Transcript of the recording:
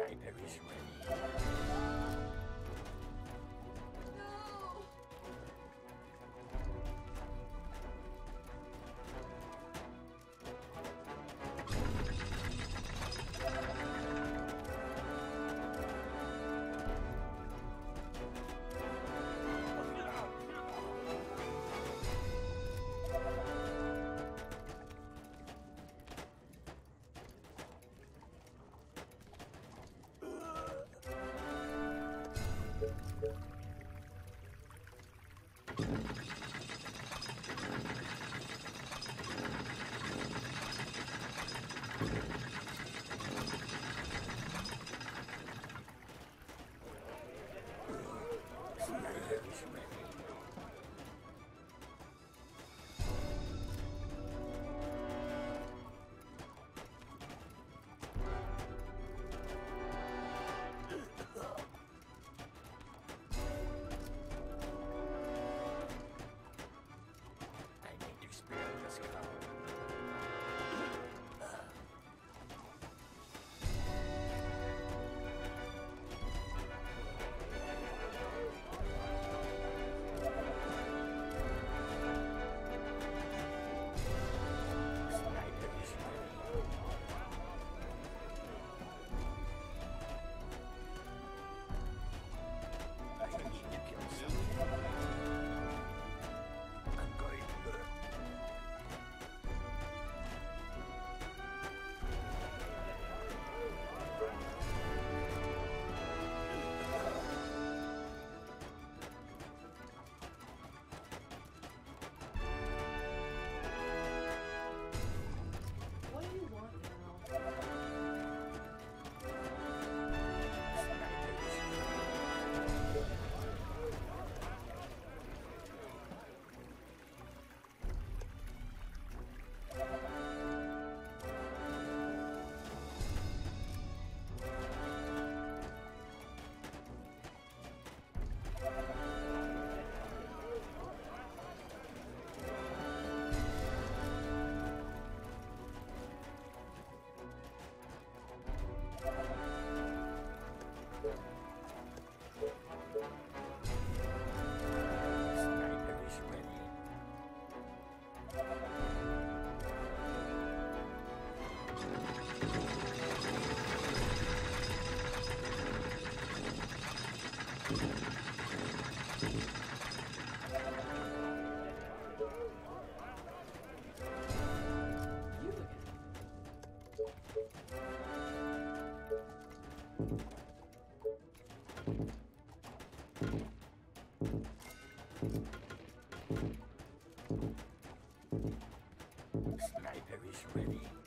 Sniper is ready. Sniper is ready.